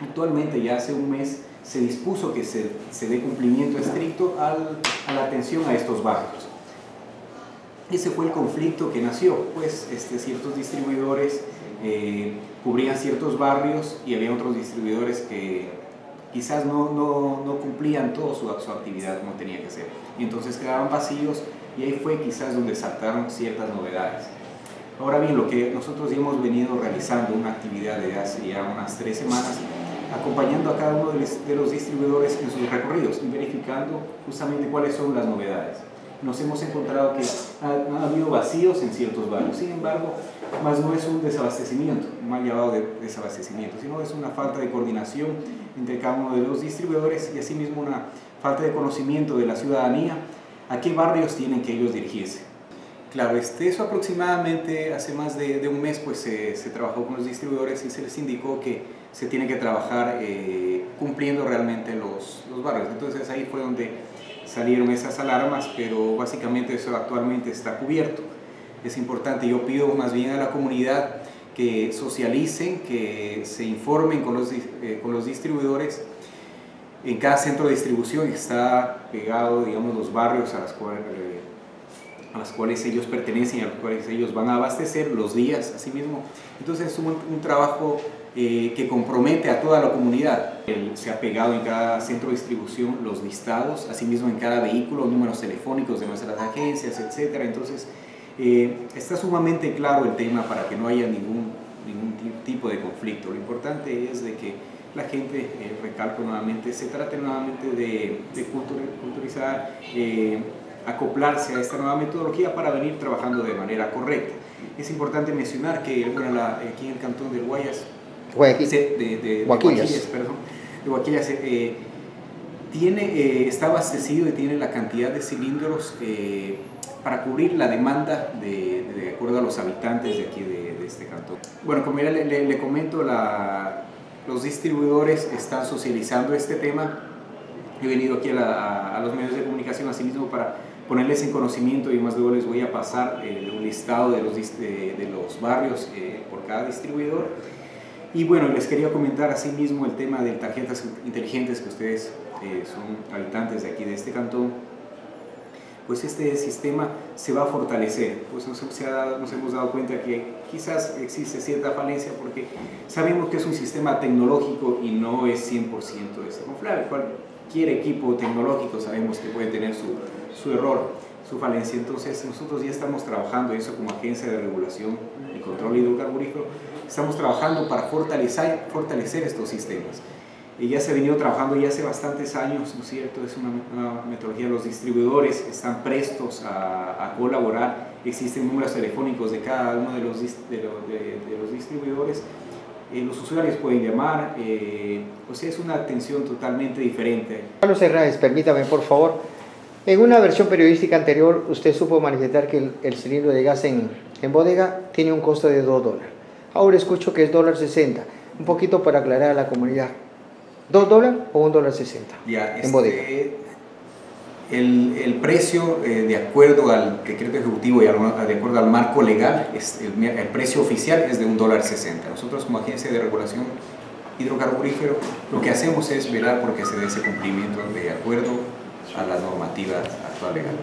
Actualmente, ya hace un mes, se dispuso que se, se dé cumplimiento estricto al, a la atención a estos barrios. Ese fue el conflicto que nació, pues este, ciertos distribuidores eh, cubrían ciertos barrios y había otros distribuidores que quizás no, no, no cumplían toda su, su, actividad como tenía que ser. Y entonces quedaban vacíos y ahí fue quizás donde saltaron ciertas novedades. Ahora bien, lo que nosotros hemos venido realizando, una actividad de hace ya unas tres semanas, acompañando a cada uno de los distribuidores en sus recorridos y verificando justamente cuáles son las novedades nos hemos encontrado que ha, ha, habido vacíos en ciertos barrios. Sin embargo, más no es un desabastecimiento, mal llamado de desabastecimiento, sino es una falta de coordinación entre cada uno de los distribuidores y asimismo una falta de conocimiento de la ciudadanía a qué barrios tienen que ellos dirigirse. Claro, este, eso aproximadamente hace más de, un mes pues se, trabajó con los distribuidores y se les indicó que se tiene que trabajar eh, cumpliendo realmente los, los barrios. Entonces ahí fue donde salieron esas alarmas, pero básicamente eso actualmente está cubierto. Es importante, yo pido más bien a la comunidad que socialicen, que se informen con los, eh, con los distribuidores. En cada centro de distribución está pegado, digamos, los barrios a, las cuales, eh, a las cuales ellos pertenecen, a los cuales ellos van a abastecer, los días, así mismo. Entonces es un, un trabajo eh, que compromete a toda la comunidad. se ha pegado en cada centro de distribución los listados, asimismo en cada vehículo, números telefónicos de nuestras agencias, etc. Entonces, eh, está sumamente claro el tema para que no haya ningún, ningún tipo de conflicto. Lo importante es de que la gente, eh, recalco nuevamente, se trate nuevamente de, de culturizar, eh, acoplarse a esta nueva metodología para venir trabajando de manera correcta. Es importante mencionar que bueno, la, aquí en el cantón del Guayas Guayaquil. de, de, de, Guaquillas. perdón, de Guaquillas eh, tiene, eh, está abastecido y tiene la cantidad de cilindros eh, para cubrir la demanda de, de, acuerdo a los habitantes de aquí de, de este cantón. Bueno, como ya le, le, le comento, la, los distribuidores están socializando este tema. He venido aquí a, la, a, los medios de comunicación asimismo para ponerles en conocimiento y más luego les voy a pasar un listado de los, de, de los barrios por cada distribuidor y bueno, les quería comentar asimismo el tema de tarjetas inteligentes que ustedes eh, son habitantes de aquí, de este cantón. Pues este sistema se va a fortalecer, pues nos, se ha nos hemos dado cuenta que quizás existe cierta falencia porque sabemos que es un sistema tecnológico y no es 100% desconfiable. Cualquier equipo tecnológico sabemos que puede tener su, su error, su falencia. Entonces nosotros ya estamos trabajando eso como agencia de regulación y control hidrocarburífero Estamos trabajando para fortalecer, fortalecer estos sistemas. Y ya se ha venido trabajando ya hace bastantes años, ¿no es cierto? Es una, una metodología, los distribuidores están prestos a, a, colaborar, existen números telefónicos de cada uno de los, de, de, de los distribuidores, eh, los usuarios pueden llamar, eh, o sea, es una atención totalmente diferente. Carlos Hernández, permítame por favor, en una versión periodística anterior usted supo manifestar que el, el cilindro de gas en, en bodega tiene un costo de 2 dólares. Ahora escucho que es dólar 60. Un poquito para aclarar a la comunidad. ¿Dos dólares o un dólar 60? Ya, en bodega. El, precio, eh, de acuerdo al decreto ejecutivo y al, de acuerdo al marco legal, es el, el, precio oficial es de un dólar 60. Nosotros como agencia de regulación hidrocarburífero lo que hacemos es velar porque se dé ese cumplimiento de acuerdo a la normativa actual legal.